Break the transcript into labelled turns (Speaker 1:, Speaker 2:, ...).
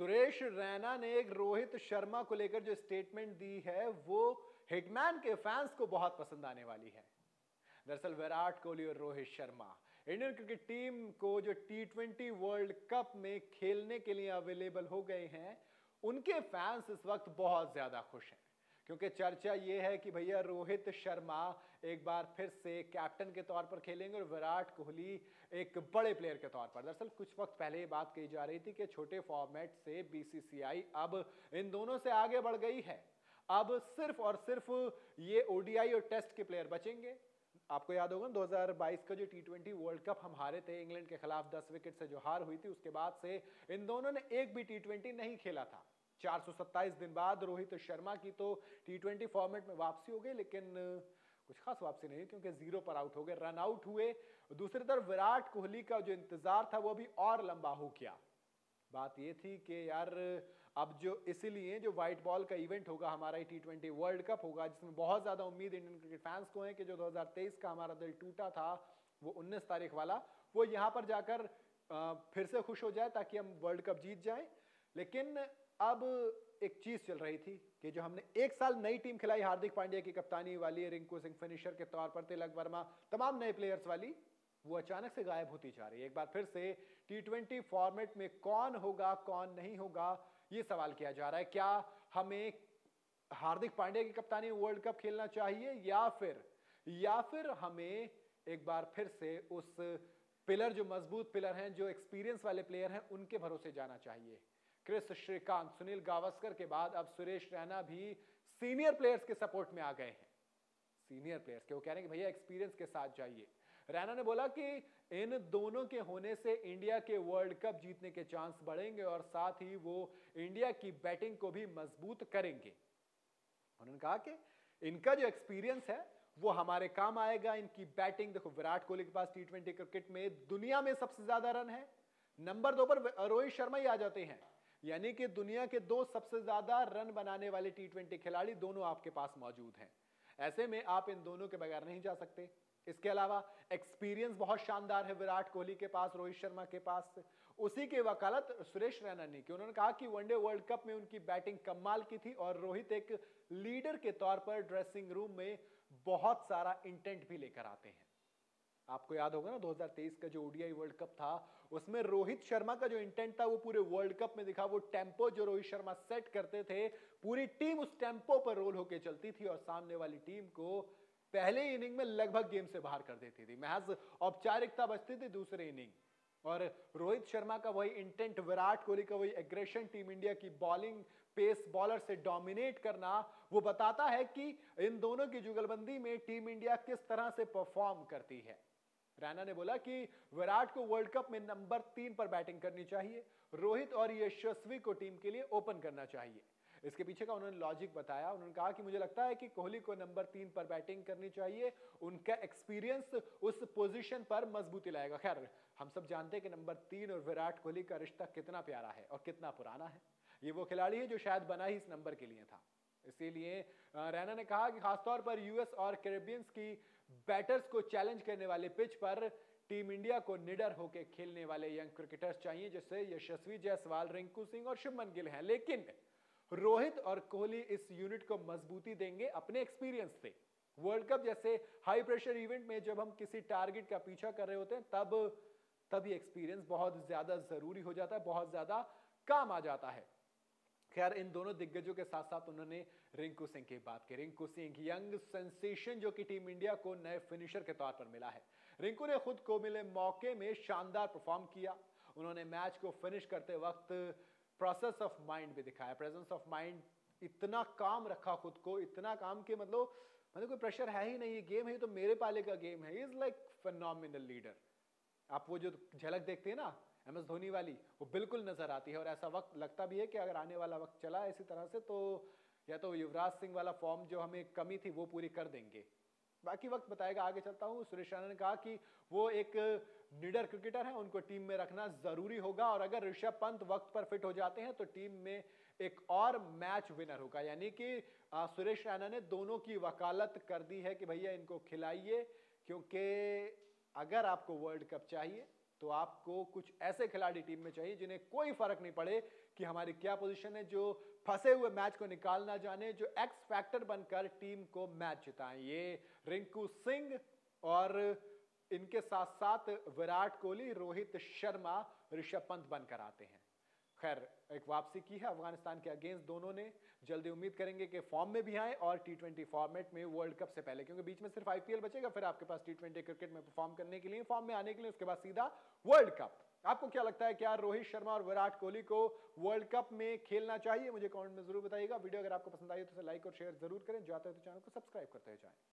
Speaker 1: सुरेश रैना ने एक रोहित शर्मा को लेकर जो स्टेटमेंट दी है, वो हिटमैन के फैंस को बहुत पसंद आने वाली है। दरअसल विराट कोहली और Rohit Sharma Indian cricket team को जो टी ट्वेंटी वर्ल्ड कप में खेलने के लिए अवेलेबल हो गए हैं, उनके फैंस इस वक्त बहुत ज़्यादा खुश हैं। क्योंकि चर्चा ये है कि भैया रोहित शर्मा एक बार फिर से कैप्टन के तौर पर खेलेंगे और विराट कोहली एक बड़े प्लेयर के तौर पर। दरअसल कुछ वक्त पहले ये बात कही जा रही थी कि छोटे फॉर्मेट से बीसीसीआई अब इन दोनों से आगे बढ़ गई है। अब सिर्फ़ और सिर्फ़ ये ओडीआई और टेस्ट के प्लेयर बचेंगे। आपको याद होगा 2022 का जो टी वर्ल्ड कप हम हारे थे इंग्लैंड के खिलाफ 10 विकेट से जो हार हुई थी, उसके बाद से इन दोनों ने एक भी टी नहीं खेला था। 427 दिन बाद रोहित शर्मा की तो टी फॉर्मेट में वापसी हो गई, लेकिन कुछ खास वापसी नहीं क्योंकि ज़ीरो पर आउट हो गए रन आउट हुए। दूसरी तरफ़ विराट कोहली का जो इंतज़ार था वो भी और लंबा हो गया। बात ये थी कि यार, अब जो इसीलिए जो व्हाइट बॉल का इवेंट होगा, हमारा टी ट्वेंटी वर्ल्ड कप होगा, जिसमें बहुत ज़्यादा उम्मीद इंडियन क्रिकेट फैंस को है कि जो 2023 का हमारा दिल टूटा था, वो 19 तारीख वाला, वो यहाँ पर जाकर फिर से खुश हो जाए ताकि हम वर्ल्ड कप जीत जाए। लेकिन अब एक चीज़ चल रही थी कि जो हमने एक साल नई टीम खिलाई, हार्दिक पांड्या की कप्तानी वाली, रिंकू सिंह फिनिशर के तौर पर तिलक वर्मा, तमाम नए प्लेयर्स वाली, वो अचानक से गायब होती जा रही है। एक बार फिर से टी ट्वेंटी फॉर्मेट में कौन होगा, कौन नहीं होगा, ये सवाल किया जा रहा है। क्या हमें हार्दिक पांड्या की कप्तानी वर्ल्ड कप खेलना चाहिए या फिर या फिर हमें एक बार फिर से उस पिलर जो मज़बूत पिलर हैं, जो एक्सपीरियंस वाले प्लेयर हैं, उनके भरोसे जाना चाहिए? क्रिस श्रीकांत, सुनील गावस्कर के बाद अब सुरेश रैना भी सीनियर प्लेयर्स के सपोर्ट में आ गए हैं। सीनियर प्लेयर्स के, वो कह रहे हैं कि भैया एक्सपीरियंस के साथ जाइए। रैना ने बोला कि इन दोनों के होने से इंडिया के वर्ल्ड कप जीतने के चांस बढ़ेंगे और साथ ही वो इंडिया की बैटिंग को भी मज़बूत करेंगे। उन्होंने कहा कि इनका जो एक्सपीरियंस है, वो हमारे काम आएगा। इनकी बैटिंग, देखो, विराट कोहली के पास टी क्रिकेट में दुनिया में सबसे ज़्यादा रन है। नंबर दो पर रोहित शर्मा ही आ जाते हैं। यानी कि दुनिया के दो सबसे ज़्यादा रन बनाने वाले टी ट्वेंटी खिलाड़ी दोनों आपके पास मौजूद हैं। ऐसे में आप इन दोनों के बगैर नहीं जा सकते। इसके अलावा एक्सपीरियंस बहुत शानदार है विराट कोहली के पास, रोहित शर्मा के पास। उसी की वकालत सुरेश रैना ने की। उन्होंने कहा कि वनडे वर्ल्ड कप में उनकी बैटिंग कमाल की थी और रोहित एक लीडर के तौर पर ड्रेसिंग रूम में बहुत सारा इंटेंट भी लेकर आते हैं। आपको याद होगा ना 2023 का जो ओडीआई वर्ल्ड कप था, उसमें रोहित शर्मा का जो इंटेंट था, वो पूरे वर्ल्ड कप में दिखा, वो टेंपो जो रोहित शर्मा सेट करते थे, पूरी टीम उस टेंपो पर रोल होकर चलती थी और सामने वाली टीम को पहले इनिंग में लगभग गेम से बाहर कर देती थी। महज औपचारिकता बचती थी दूसरे इनिंग और रोहित शर्मा का वही इंटेंट विराट कोहली का वही एग्रेशन टीम इंडिया की बॉलिंग पेस बॉलर से डोमिनेट करना, वो बताता है कि इन दोनों की जुगलबंदी में टीम इंडिया किस तरह से परफॉर्म करती है। रैना ने बोला कि विराट को वर्ल्ड कप में नंबर तीन पर बैटिंग करनी चाहिए, रोहित और यशस्वी को टीम के लिए ओपन करना चाहिए। इसके पीछे का उन्होंने लॉजिक बताया, उन्होंने कहा कि मुझे लगता है कि कोहली को नंबर तीन पर बैटिंग करनी चाहिए, उनका एक्सपीरियंस उस पोजीशन पर मजबूती लाएगा। खैर, हम सब जानते हैं कि नंबर तीन और विराट कोहली का रिश्ता कितना प्यारा है और कितना पुराना है। ये वो खिलाड़ी है जो शायद बना ही इस नंबर के लिए था। इसीलिए रैना ने कहा कि खासतौर पर यूएस और कैरेबियंस की बैटर्स को चैलेंज करने वाले पिच पर टीम इंडिया को निडर होकर खेलने वाले यंग क्रिकेटर्स चाहिए जैसे यशस्वी जायसवाल, रिंकू सिंह और शुभमन गिल हैं। लेकिन रोहित और कोहली इस यूनिट को मजबूती देंगे अपने एक्सपीरियंस से। वर्ल्ड कप जैसे हाई प्रेशर इवेंट में जब हम किसी टारगेट का पीछा कर रहे होते हैं, तब ये एक्सपीरियंस बहुत ज़्यादा ज़रूरी हो जाता है, बहुत ज़्यादा काम आ जाता है। खैर, इन दोनों दिग्गजों के साथ साथ उन्होंने रिंकू सिंह की बात की। रिंकू सिंह यंग सेंसेशन जो कि टीम इंडिया को नए फिनिशर के तौर पर मिला है। रिंकू ने खुद को मिले मौके में शानदार परफॉर्म किया। उन्होंने मैच को फिनिश करते वक्त प्रोसेस ऑफ़ माइंड भी दिखाया। प्रेजेंस ऑफ़ माइंड इतना काम रखा खुद को, इतना काम के मतलब मतलब कोई प्रेशर है ही नहीं गेम है तो मेरे पाले का गेम है। इज़ लाइक फिनोमिनल लीडर आप वो जो झलक देखते हैं ना एम एस धोनी वाली, वो बिल्कुल नज़र आती है और ऐसा वक्त लगता भी है कि अगर आने वाला वक्त चला इसी तरह से तो या तो युवराज सिंह वाला फॉर्म जो हमें कमी थी, वो पूरी कर देंगे। बाकी वक्त बताएगा, आगे चलता हूँ। सुरेश रैना ने कहा कि वो एक निडर क्रिकेटर है, उनको टीम में रखना ज़रूरी होगा और अगर ऋषभ पंत वक्त पर फिट हो जाते हैं तो टीम में एक और मैच विनर होगा। यानी कि सुरेश रैना ने दोनों की वकालत कर दी है कि भैया इनको खिलाइए, क्योंकि अगर आपको वर्ल्ड कप चाहिए तो आपको कुछ ऐसे खिलाड़ी टीम में चाहिए जिन्हें कोई फ़र्क नहीं पड़े कि हमारी क्या पोजीशन है, जो फंसे हुए मैच को निकालना जाने, जो एक्स फैक्टर बनकर टीम को मैच जिताए। ये रिंकू सिंह और इनके साथ साथ विराट कोहली, रोहित शर्मा, ऋषभ पंत बनकर आते हैं। खैर, एक वापसी की है अफ़गानिस्तान के अगेंस्ट दोनों ने। जल्दी उम्मीद करेंगे कि फॉर्म में भी आए और टी ट्वेंटी फॉर्मेट में वर्ल्ड कप से पहले, क्योंकि बीच में सिर्फ़ आईपीएल बचेगा, फिर आपके पास टी ट्वेंटी क्रिकेट में परफॉर्म करने के लिए फॉर्म में आने के लिए, उसके बाद सीधा वर्ल्ड कप आपको क्या लगता है क्या रोहित शर्मा और विराट कोहली को वर्ल्ड कप में खेलना चाहिए? मुझे कमेंट में ज़रूर बताइएगा। वीडियो अगर आपको पसंद आई तो लाइक और शेयर ज़रूर करें। जाते हो तो चैनल को सब्सक्राइब करते जाए।